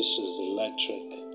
This is electric.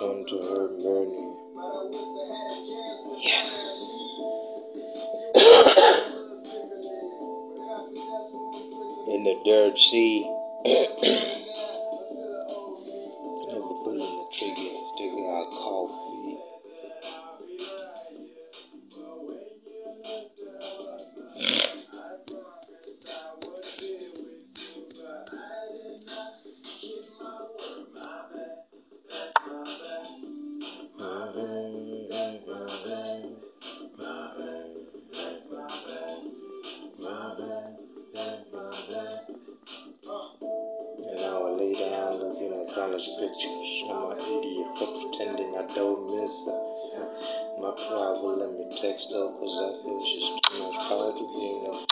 return to her menu. Yes. In the dirt Sea, miss her. Yeah. My pride will let me text her because I feel she's too much prior to being a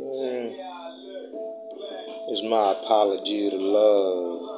okay. It's my apology to love.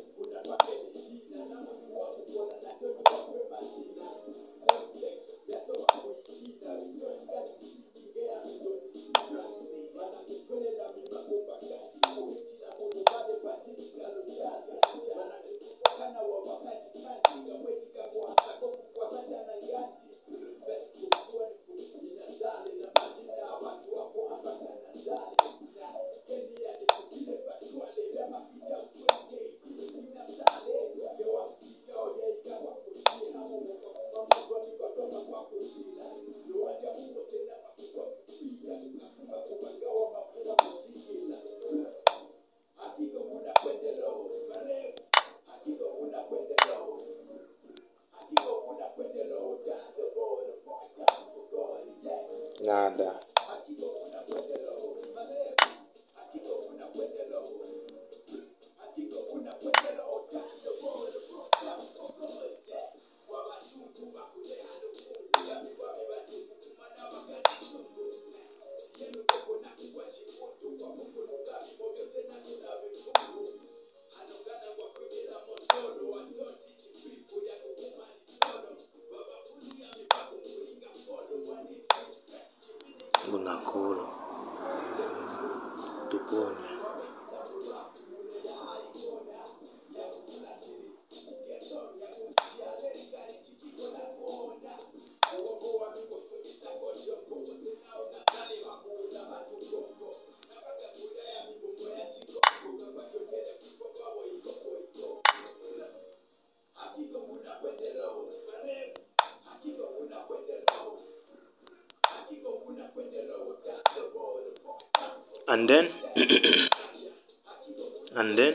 And then, and then,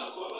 la tua parola.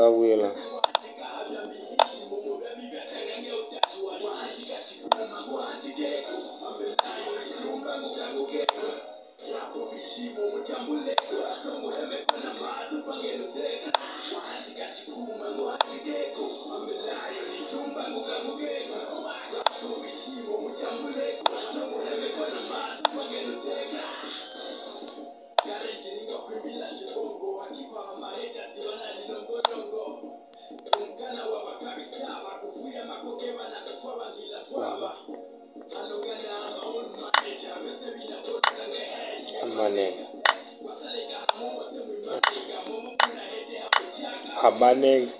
咋为了？Amaneng.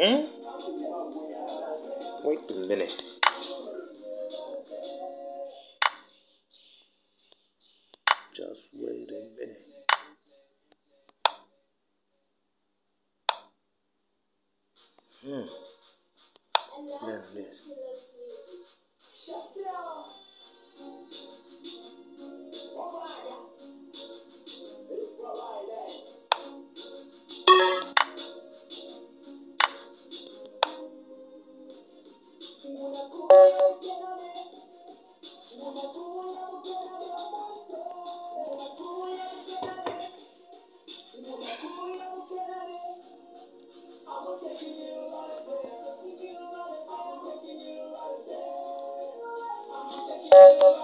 Hmm? Wait a minute. Just wait a minute. Hmm. Yeah, yes.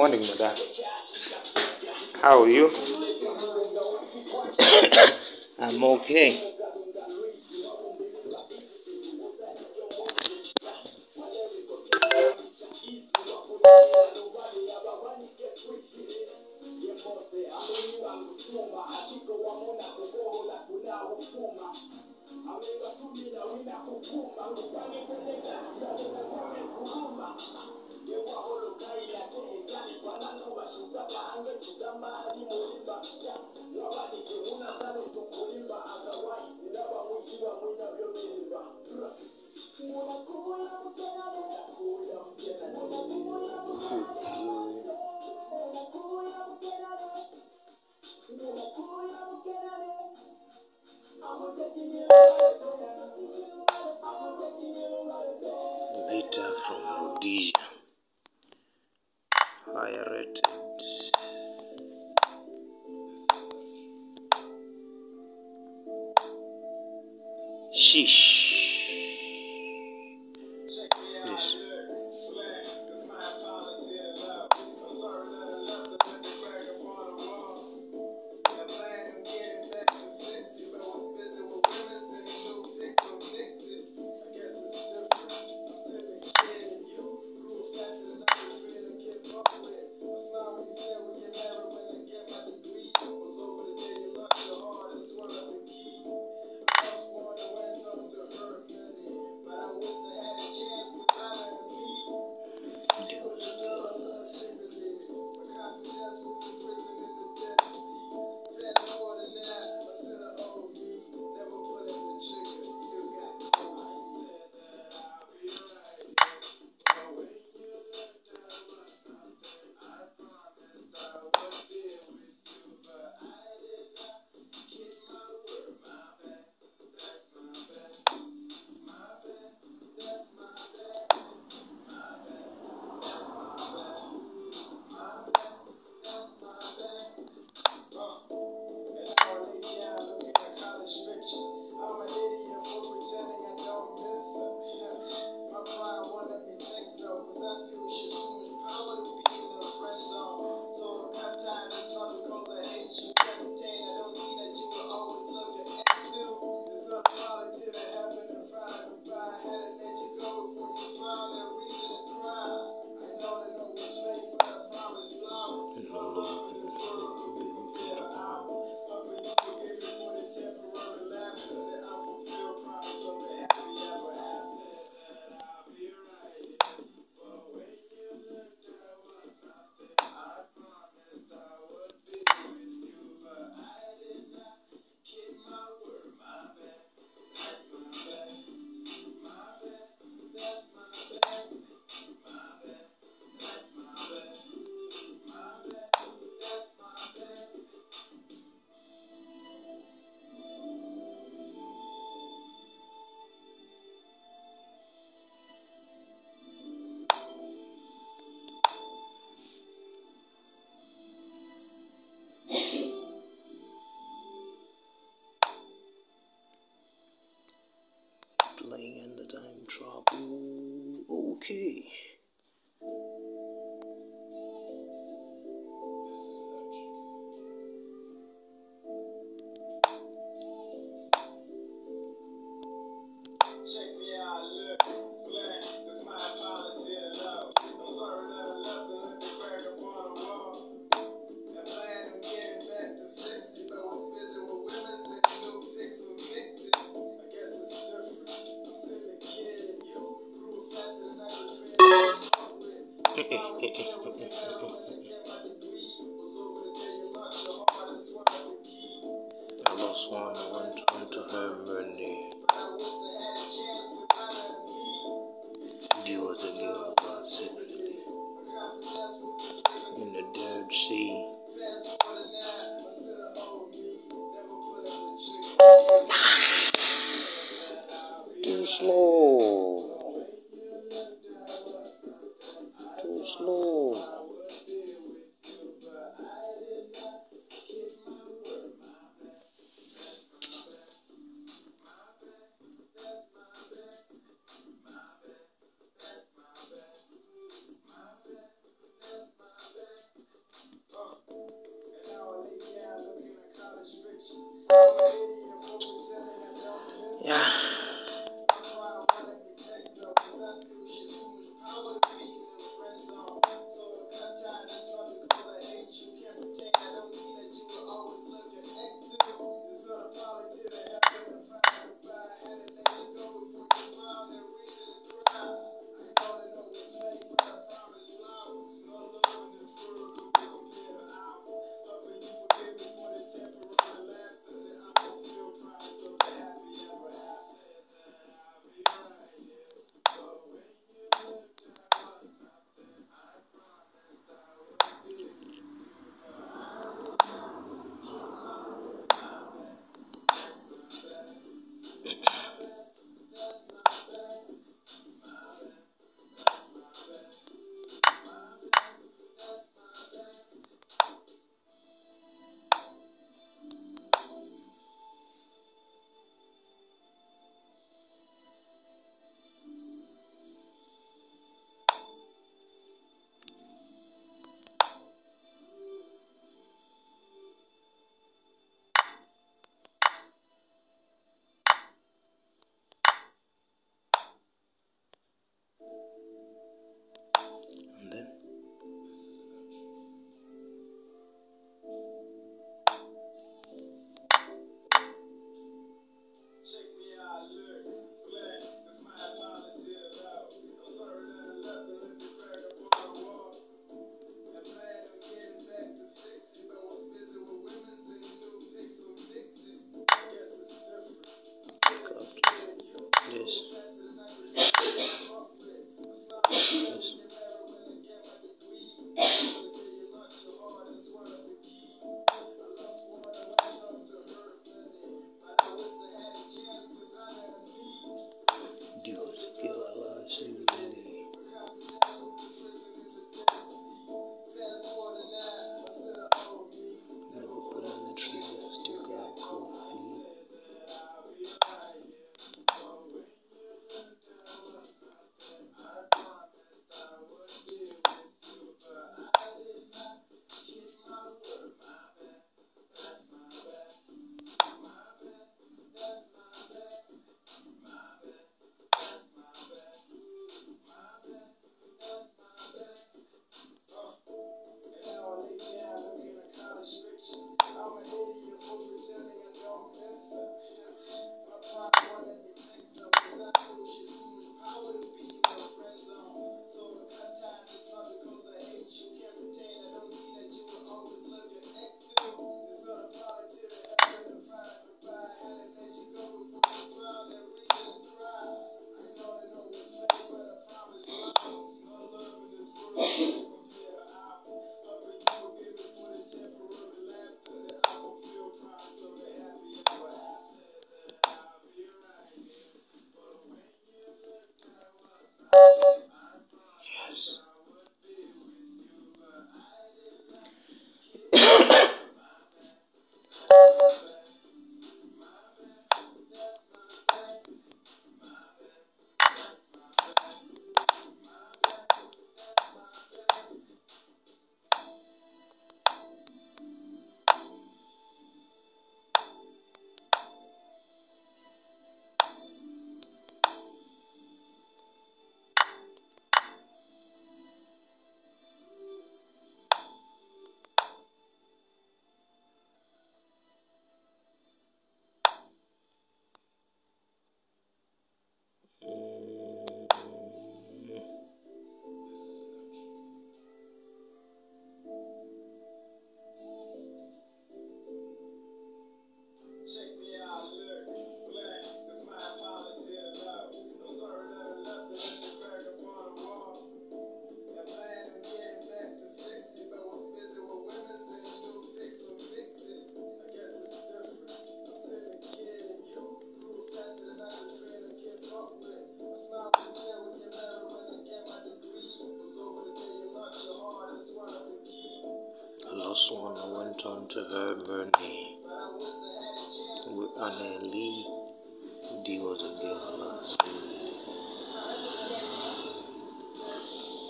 Morning, madam. How are you? I'm okay.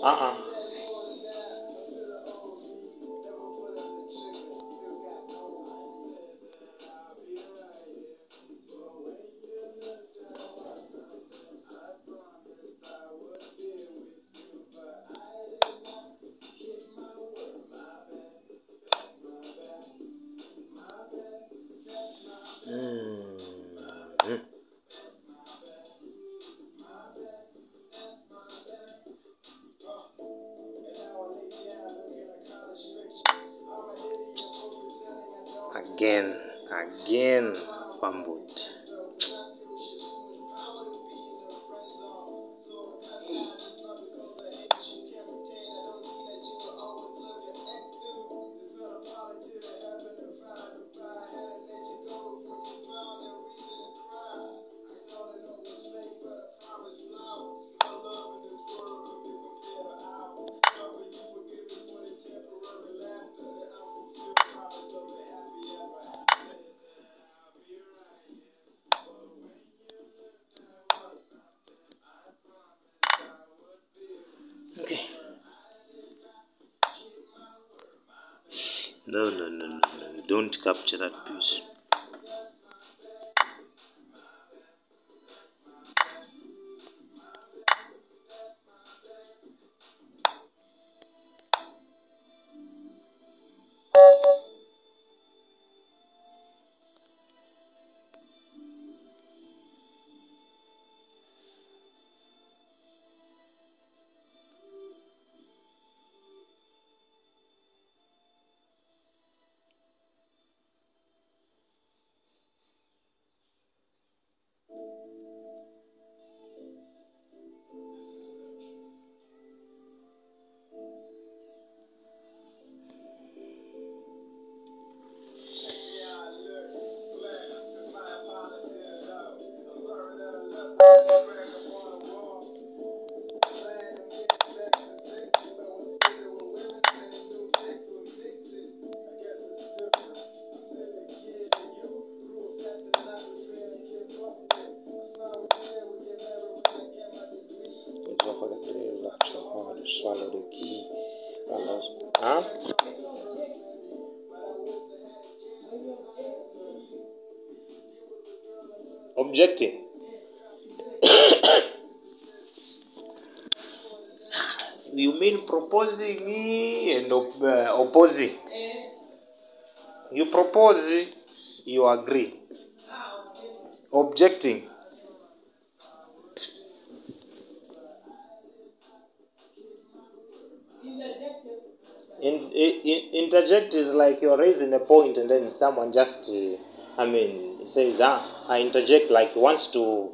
Uh-uh. Mm. Capture that piece. Objecting. you mean proposing and op- uh, opposing? You propose, you agree. Objecting. In, in, interject is like you're raising a point and then someone just, uh, I mean, says, ah, I interject like wants to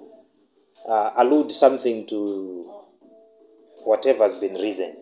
uh, allude something to whatever's been reasoned.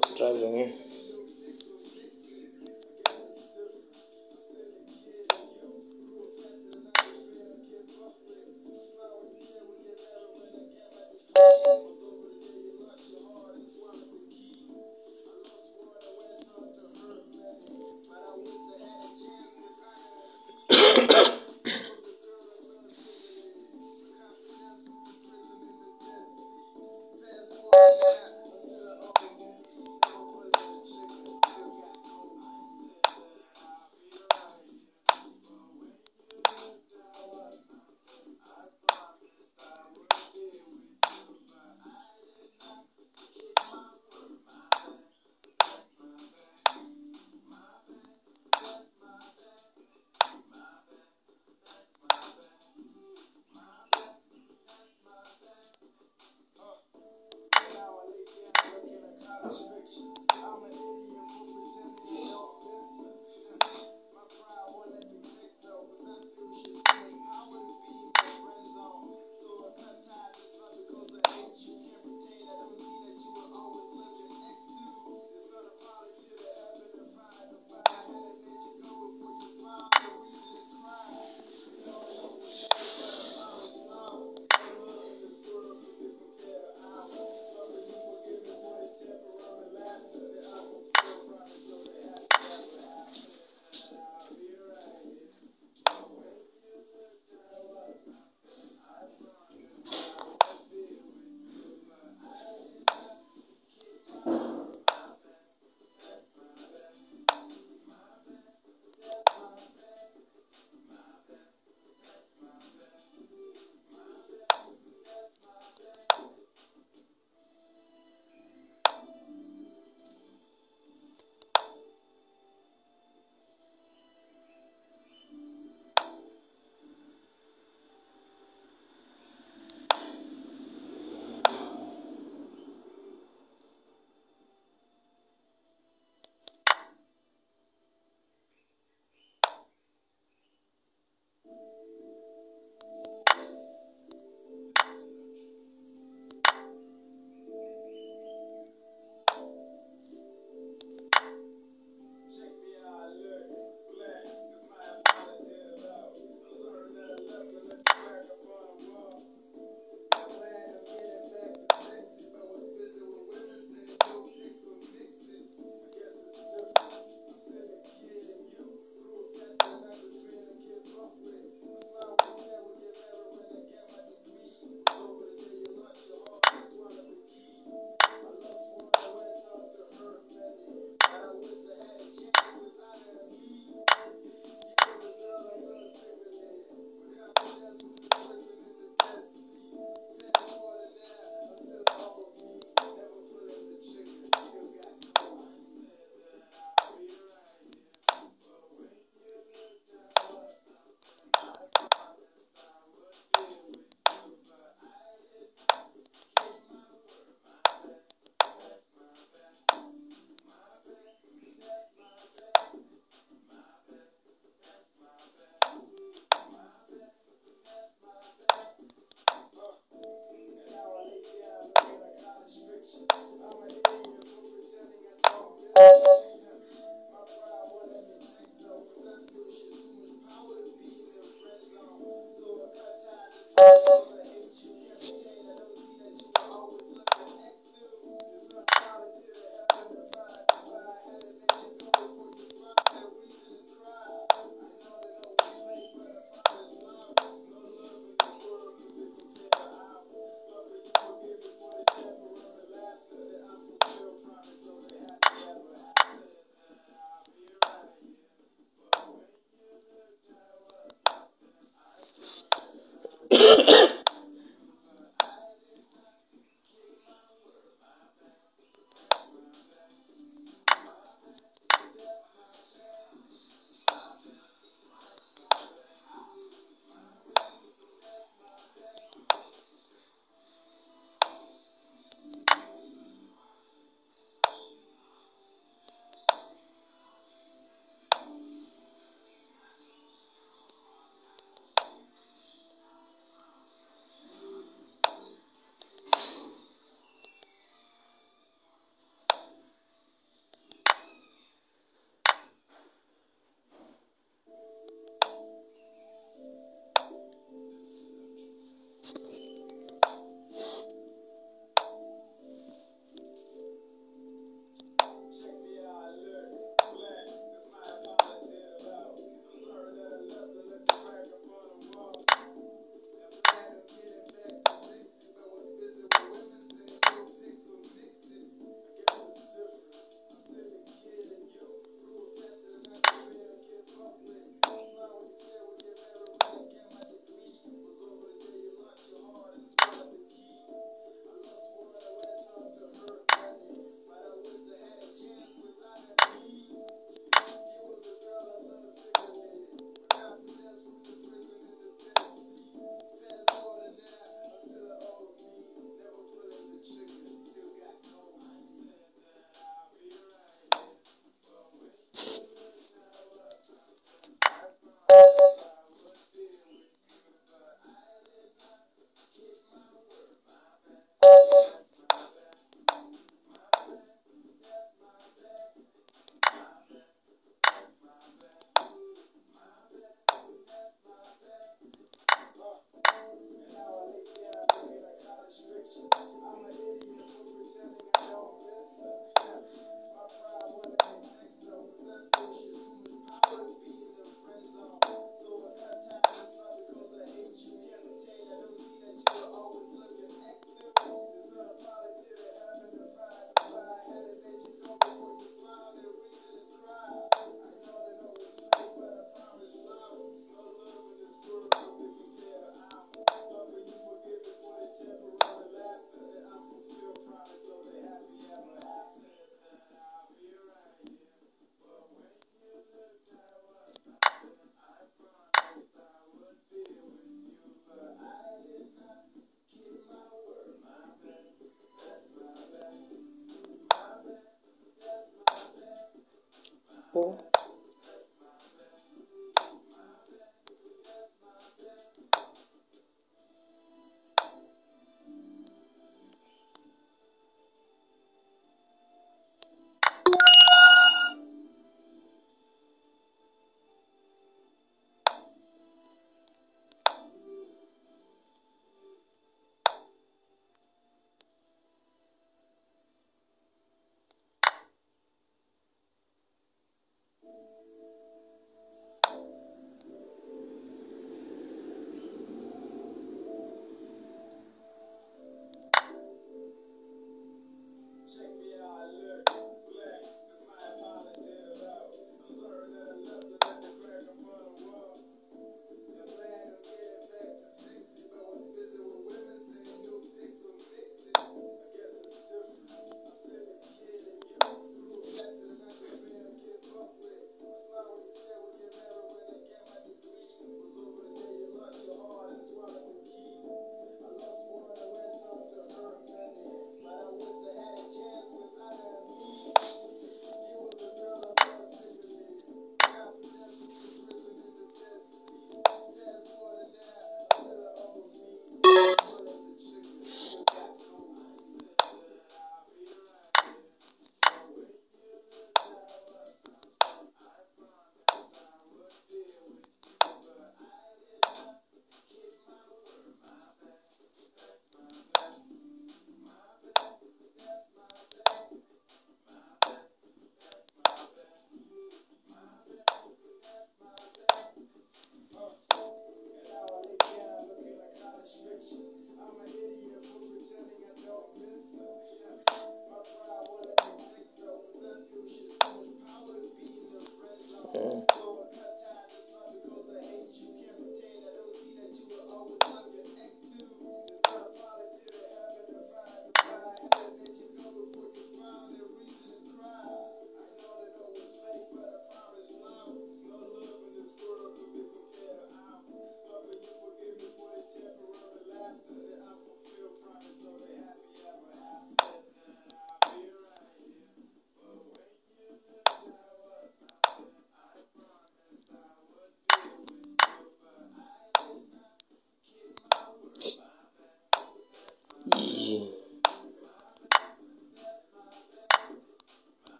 That's the boss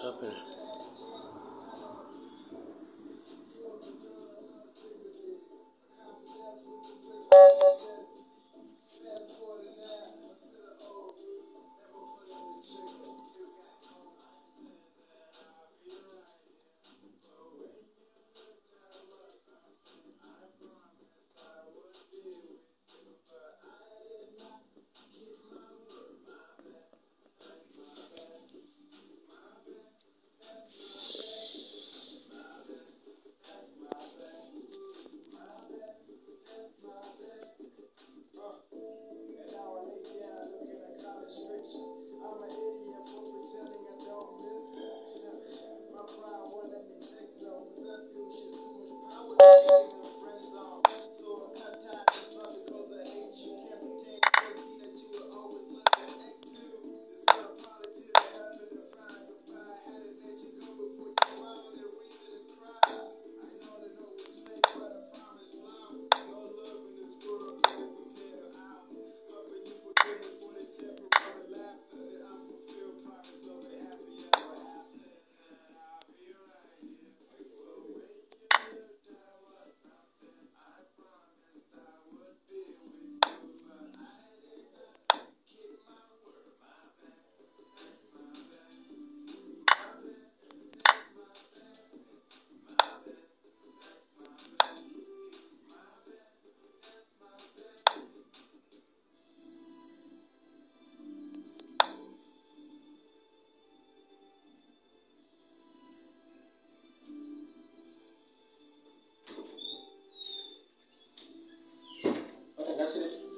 Chapelle.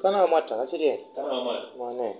Kana mata, shirya. Kana mata. Ma ne.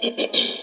Gracias.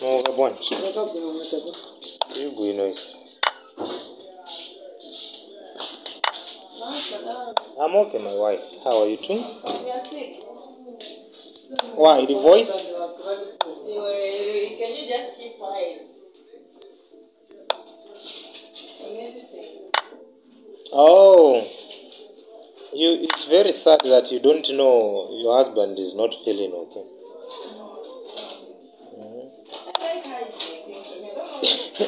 Mwoga bwanji wakaguma mwatako tiri bwino isi I'm okay, my wife. How are you too? Why the voice? Can you just keep quiet? Oh, you. It's very sad that you don't know your husband is not feeling okay. No,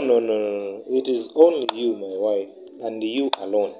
no, no, no. It is only you, my wife, and you alone.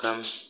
Come.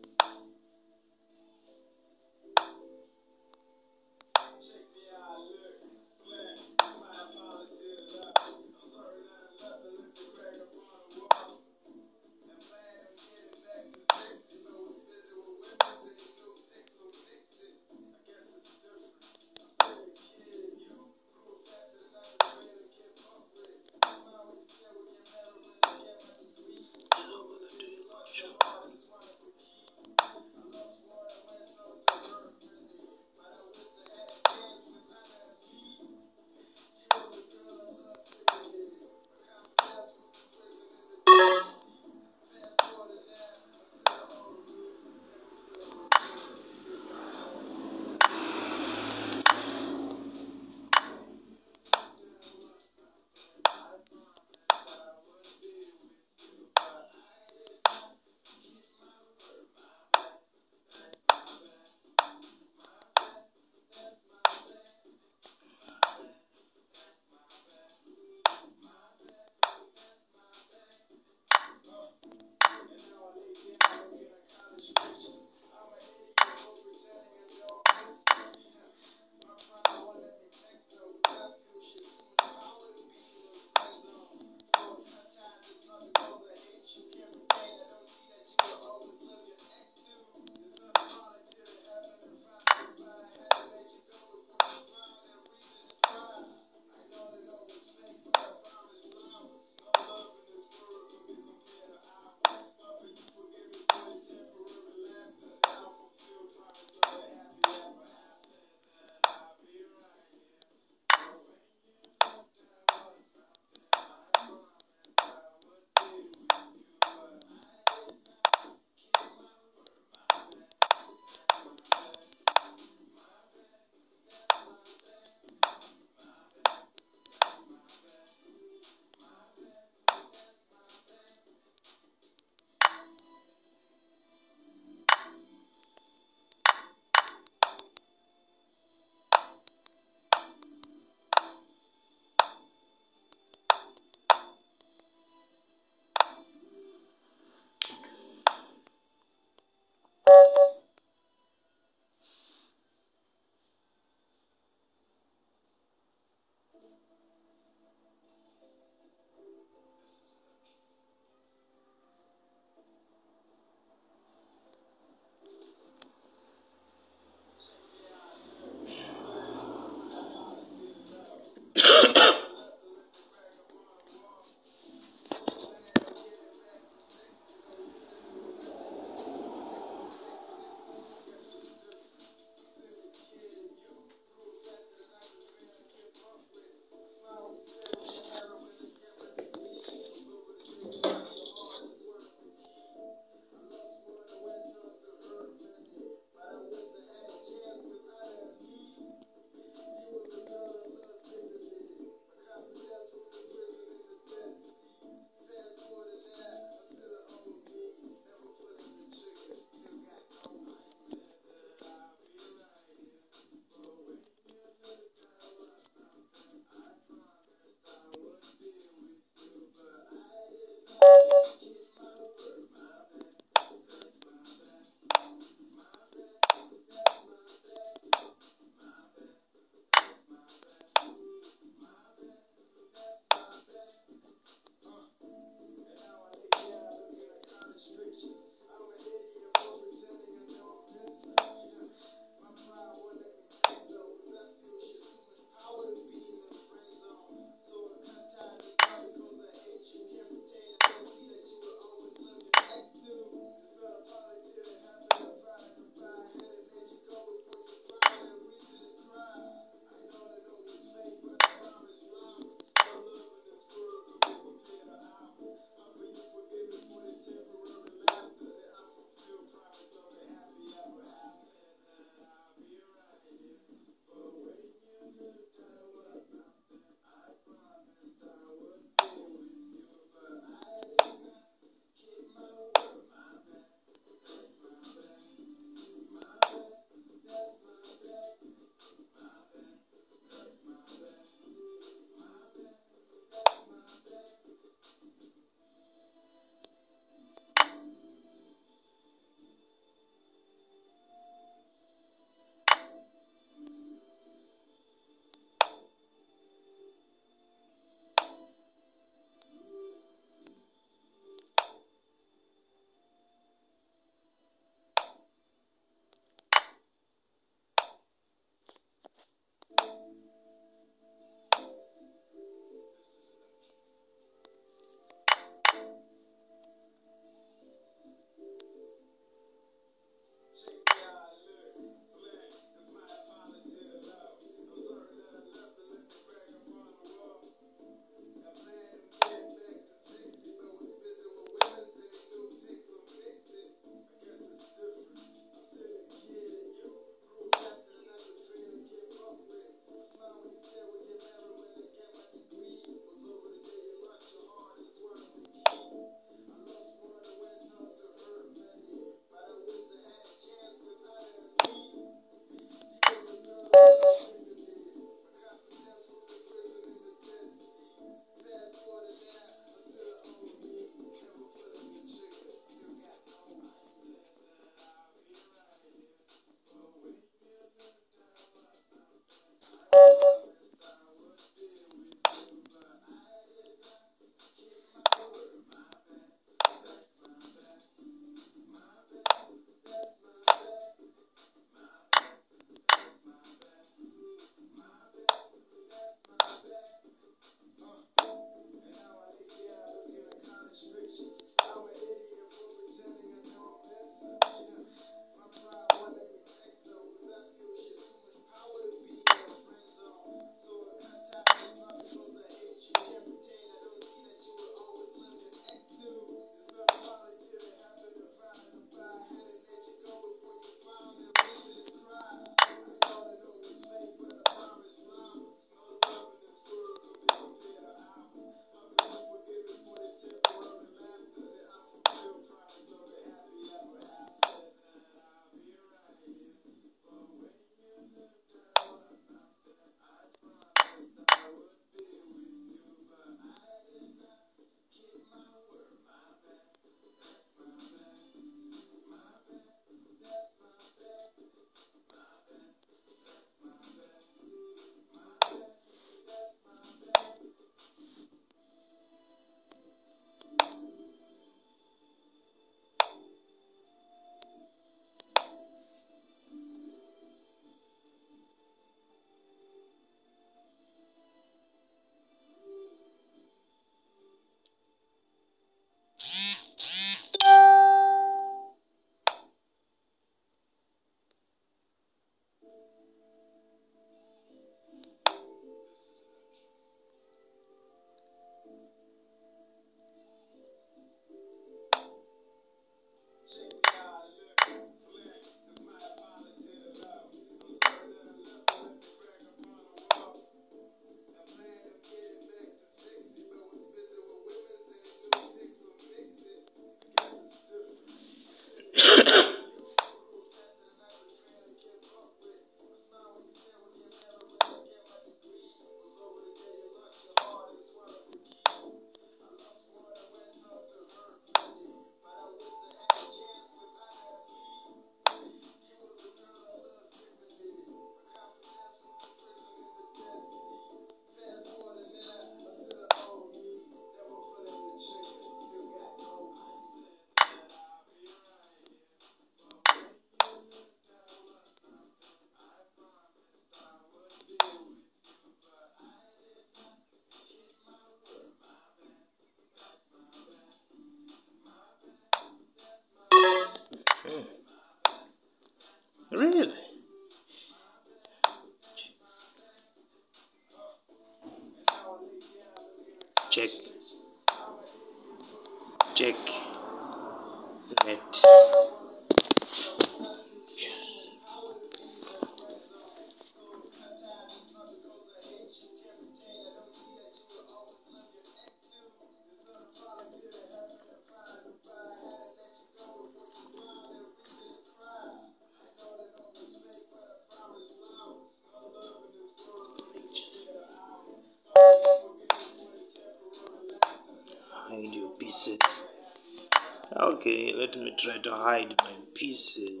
Let me try to hide my pieces.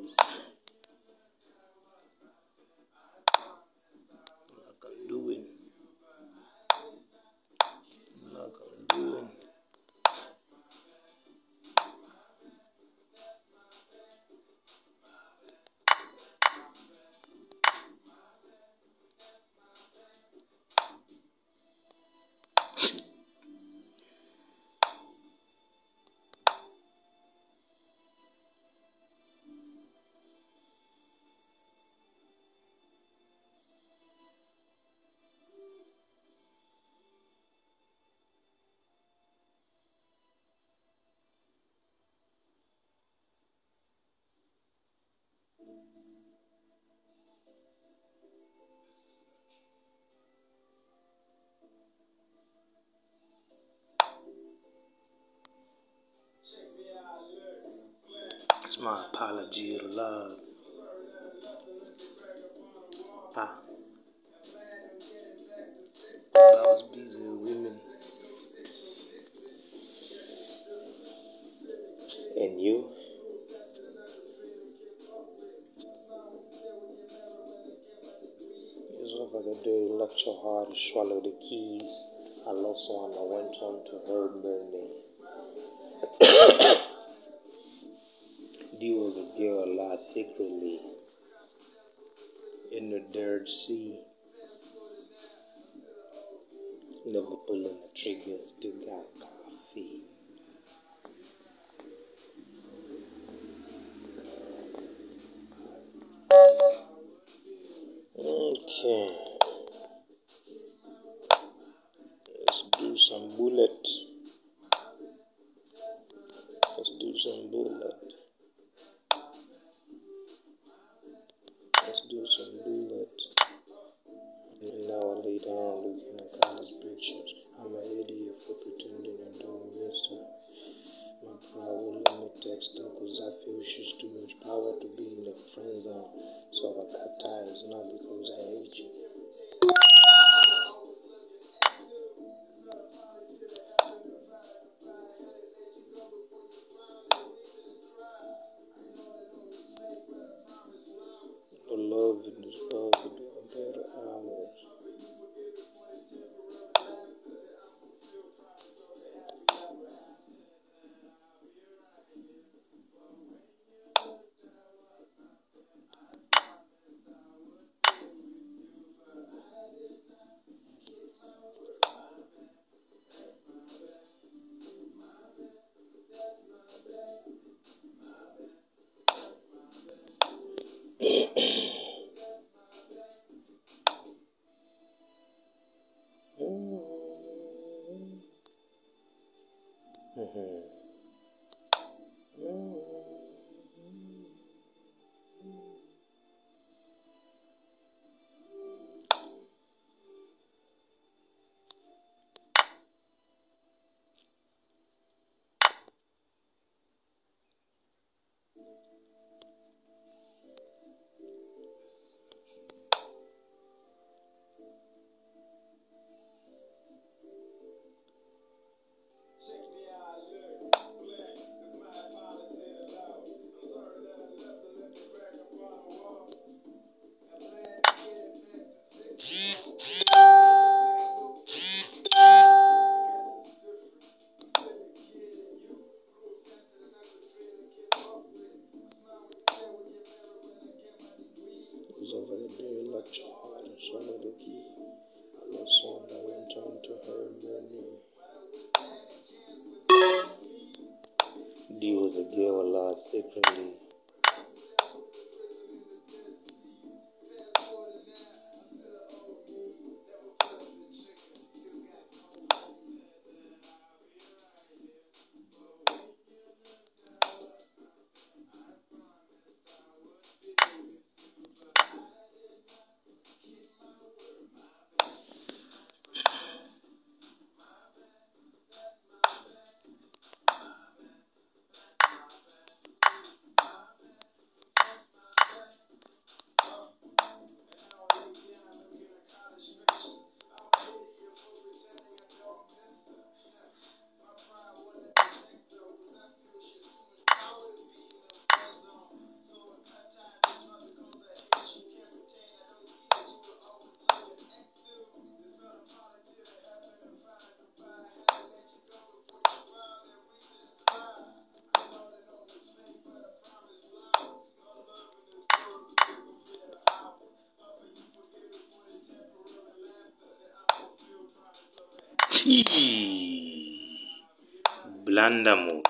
My apology to love. Ah. I was busy with women. And you? It's over the day, left your heart, and swallow the keys. I lost one, I went on to her burning. Was a girl lost secretly in the Dead Sea. Never pulling the trigger, still got coffee. Okay. Blanda mu.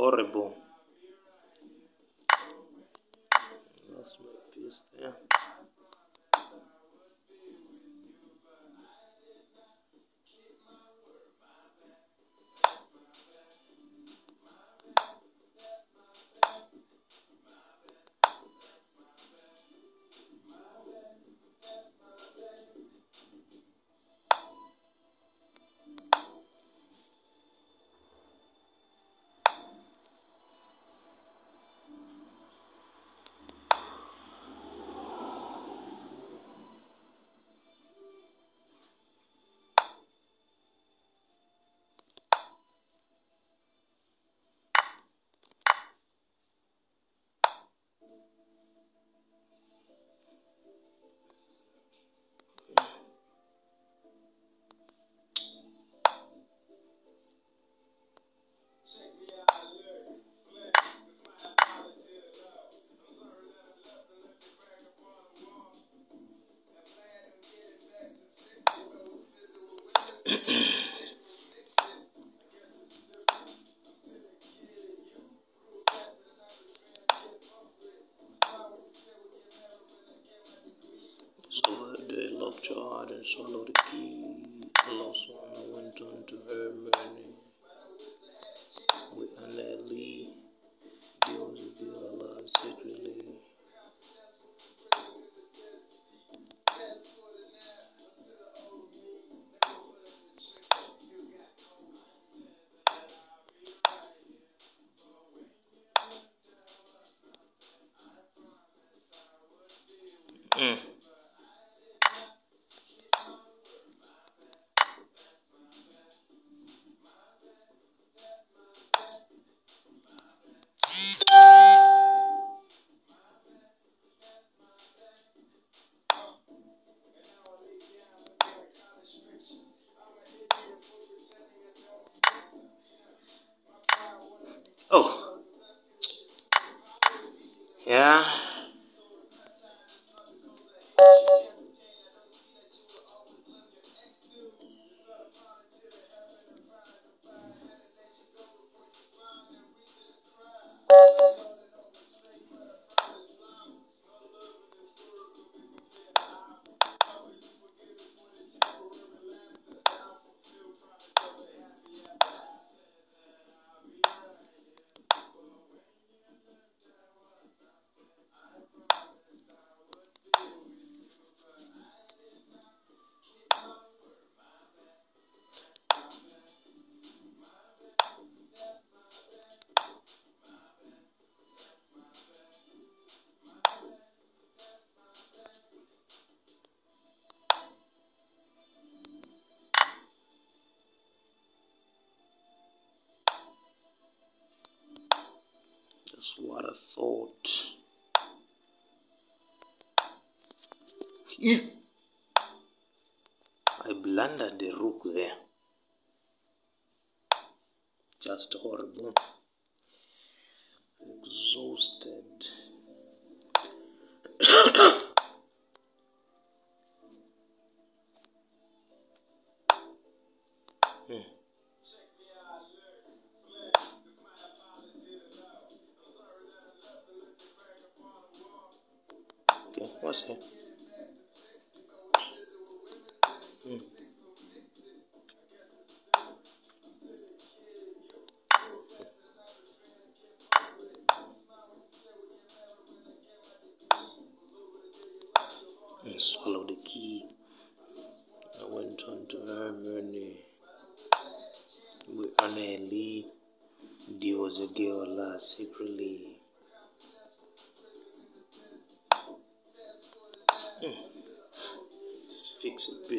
oo rebou I didn't of the King. Allah subhanahu went to her many Yeah. What I thought. I blundered the rook there. Just horrible. Exhausted.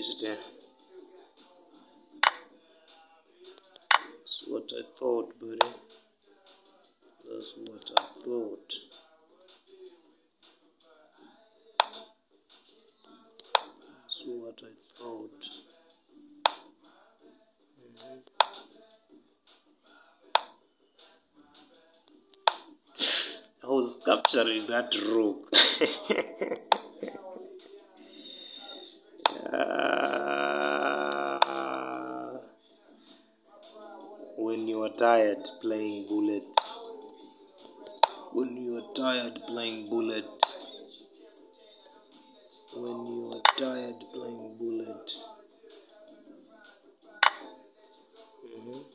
Piece there. That's what I thought, buddy. That's what I thought. That's what I thought. Mhm. I was capturing that rook. when you are tired playing bullet. When you are tired playing bullet. When you are tired playing bullet. Mhm.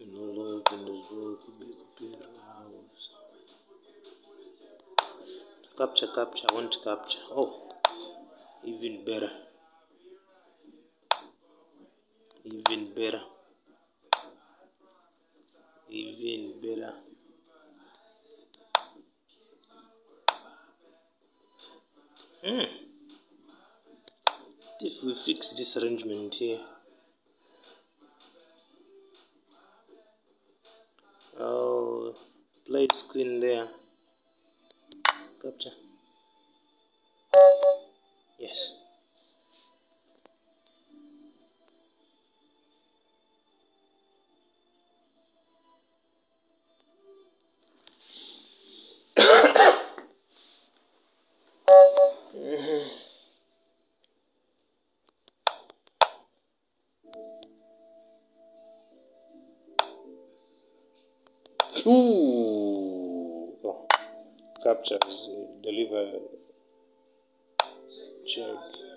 And no love in this world could be compared to ours. Capture, capture, I want to capture. Oh, even better. bera y vin bela um hmm. this will fix this arrangement here. Ooh. Oh. Captures, uh, deliver, check.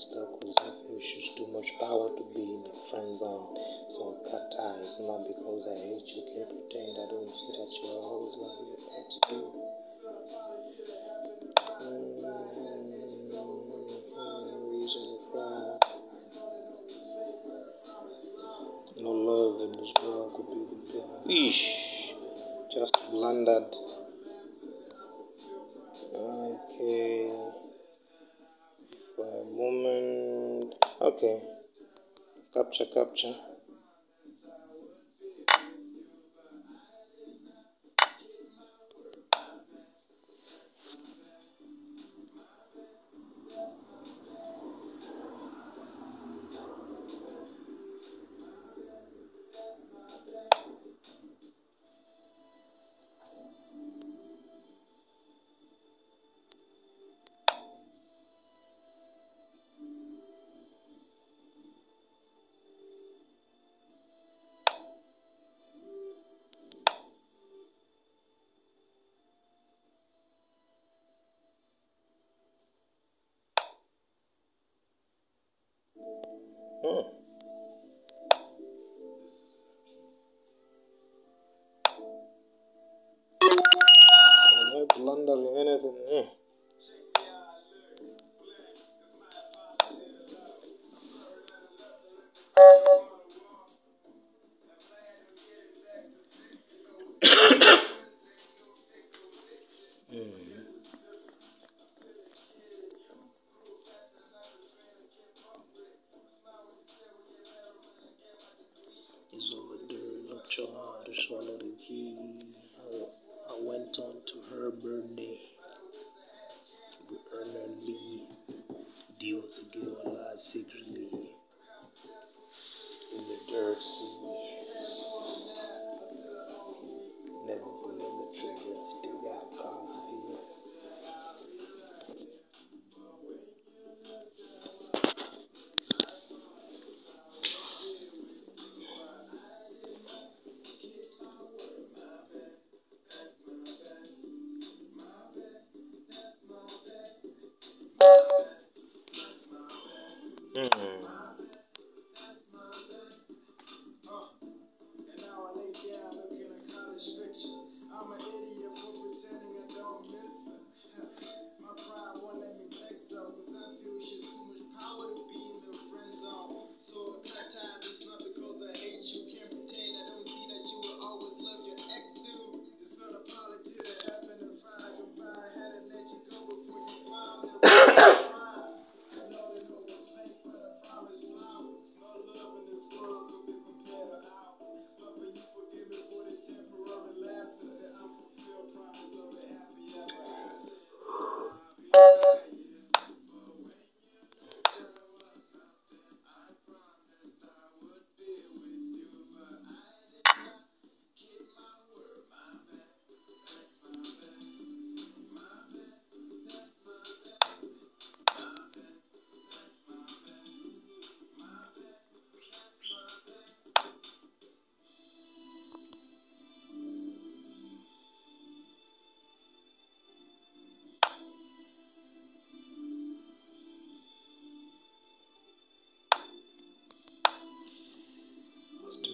It's darkness. I feel she's too much power to be in the friend zone. So I cut ties. Not because I hate you. Can't pretend I don't see that you always love your ex too. No love in this world could be the wish. Just blundered. Kapkę. Kapcze, kapcze.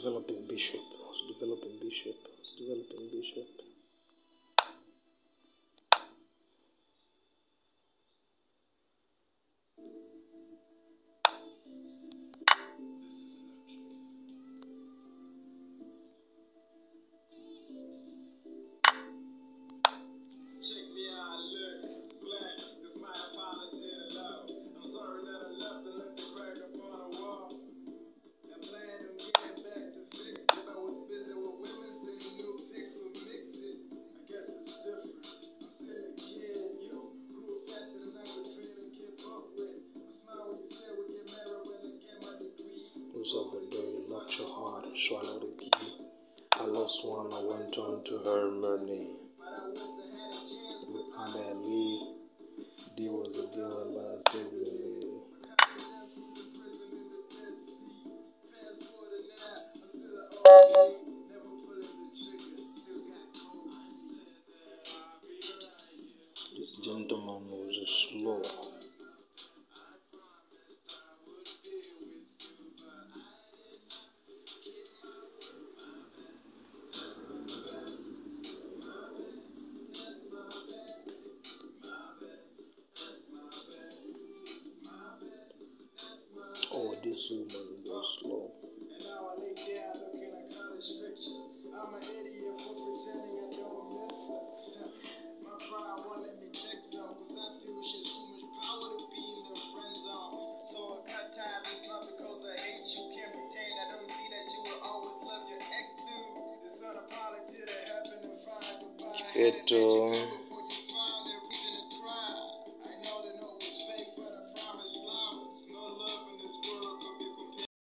developing bishop, I was developing bishop, I was developing bishop. And find goodbye. It, uh,